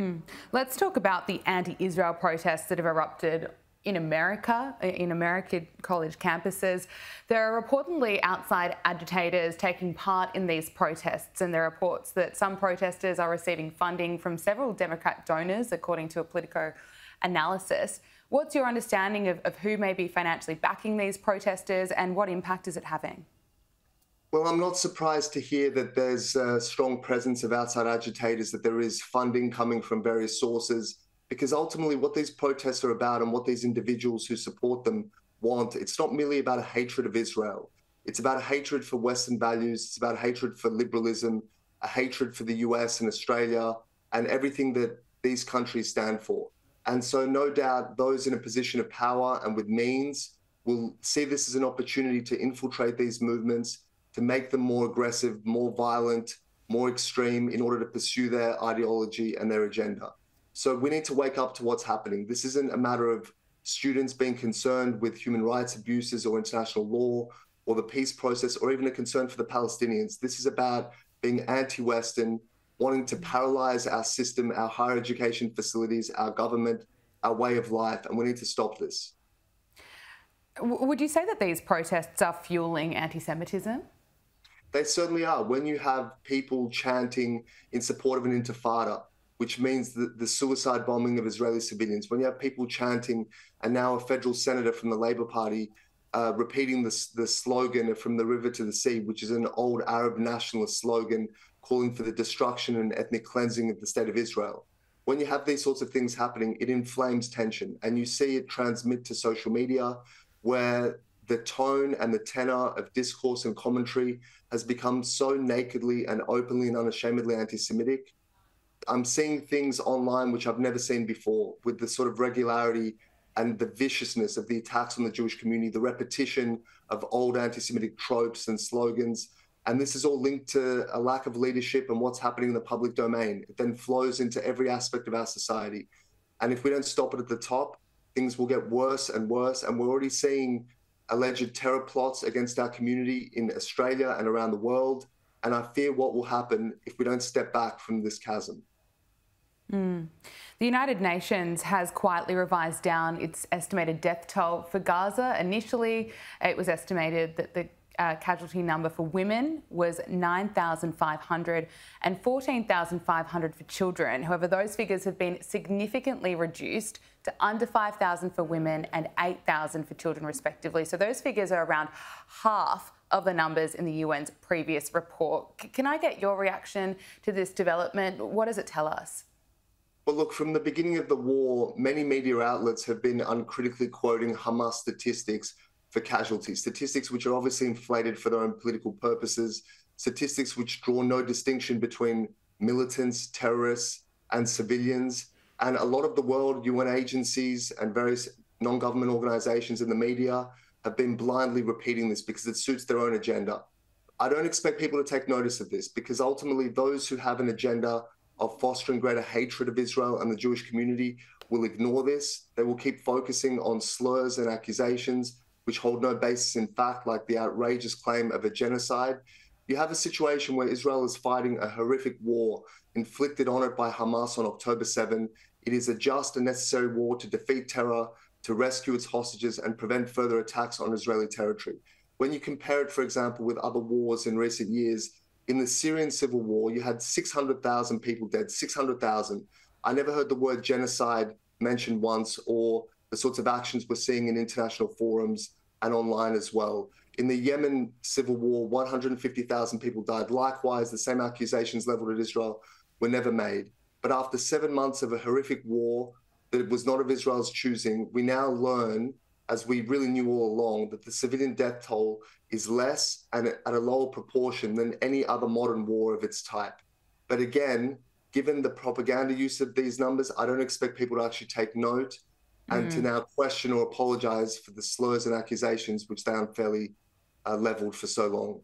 Mm. Let's talk about the anti Israel protests that have erupted in America, in American college campuses. There are reportedly outside agitators taking part in these protests, and there are reports that some protesters are receiving funding from several Democrat donors, according to a Politico analysis. What's your understanding of, of who may be financially backing these protesters and what impact is it having? Well, I'm not surprised to hear that there's a strong presence of outside agitators, that there is funding coming from various sources, because ultimately what these protests are about and what these individuals who support them want, it's not merely about a hatred of Israel. It's about a hatred for Western values. It's about hatred for liberalism, a hatred for the US and Australia and everything that these countries stand for. And so, no doubt, those in a position of power and with means will see this as an opportunity to infiltrate these movements to make them more aggressive, more violent, more extreme in order to pursue their ideology and their agenda. So we need to wake up to what's happening. This isn't a matter of students being concerned with human rights abuses or international law or the peace process or even a concern for the Palestinians. This is about being anti Western, wanting to paralyze our system, our higher education facilities, our government, our way of life, and we need to stop this. Would you say that these protests are fueling anti Semitism? They certainly are. When you have people chanting in support of an intifada, which means the, the suicide bombing of Israeli civilians, when you have people chanting, and now a federal senator from the Labour Party uh, repeating the, the slogan from the river to the sea, which is an old Arab nationalist slogan calling for the destruction and ethnic cleansing of the state of Israel. When you have these sorts of things happening, it inflames tension, and you see it transmit to social media, where the tone and the tenor of discourse and commentary has become so nakedly and openly and unashamedly anti Semitic. I'm seeing things online which I've never seen before with the sort of regularity and the viciousness of the attacks on the Jewish community, the repetition of old anti Semitic tropes and slogans. And this is all linked to a lack of leadership and what's happening in the public domain. It then flows into every aspect of our society. And if we don't stop it at the top, things will get worse and worse. And we're already seeing alleged terror plots against our community in Australia and around the world. And I fear what will happen if we don't step back from this chasm. Mm. The United Nations has quietly revised down its estimated death toll for Gaza. Initially, it was estimated that the uh, casualty number for women was 9,500 and 14,500 for children. However, those figures have been significantly reduced to under 5,000 for women and 8,000 for children, respectively. So those figures are around half of the numbers in the UN's previous report. Can I get your reaction to this development? What does it tell us? Well, look, from the beginning of the war, many media outlets have been uncritically quoting Hamas statistics for casualties, statistics which are obviously inflated for their own political purposes, statistics which draw no distinction between militants, terrorists, and civilians. And a lot of the world, UN agencies, and various non government organizations in the media have been blindly repeating this because it suits their own agenda. I don't expect people to take notice of this because ultimately, those who have an agenda of fostering greater hatred of Israel and the Jewish community will ignore this. They will keep focusing on slurs and accusations which hold no basis in fact, like the outrageous claim of a genocide. You have a situation where Israel is fighting a horrific war inflicted on it by Hamas on October 7. It is a just and necessary war to defeat terror, to rescue its hostages, and prevent further attacks on Israeli territory. When you compare it, for example, with other wars in recent years, in the Syrian civil war, you had 600,000 people dead, 600,000. I never heard the word genocide mentioned once or the sorts of actions we're seeing in international forums and online as well. In the Yemen civil war, 150,000 people died. Likewise, the same accusations leveled at Israel were never made. But after seven months of a horrific war that was not of Israel's choosing, we now learn, as we really knew all along, that the civilian death toll is less and at a lower proportion than any other modern war of its type. But again, given the propaganda use of these numbers, I don't expect people to actually take note and mm. to now question or apologize for the slurs and accusations which they unfairly uh, leveled for so long.